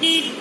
Beep.